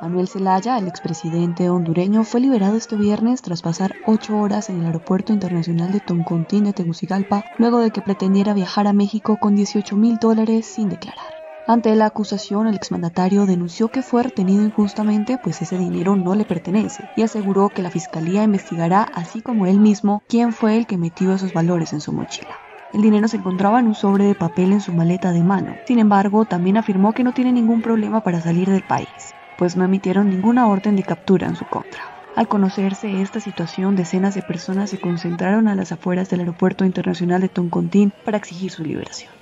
Manuel Zelaya, el expresidente hondureño, fue liberado este viernes tras pasar ocho horas en el Aeropuerto Internacional de Toncontín de Tegucigalpa, luego de que pretendiera viajar a México con 18 mil dólares sin declarar. Ante la acusación, el exmandatario denunció que fue retenido injustamente, pues ese dinero no le pertenece, y aseguró que la fiscalía investigará, así como él mismo, quién fue el que metió esos valores en su mochila. El dinero se encontraba en un sobre de papel en su maleta de mano. Sin embargo, también afirmó que no tiene ningún problema para salir del país pues no emitieron ninguna orden de captura en su contra. Al conocerse esta situación, decenas de personas se concentraron a las afueras del Aeropuerto Internacional de Toncontín para exigir su liberación.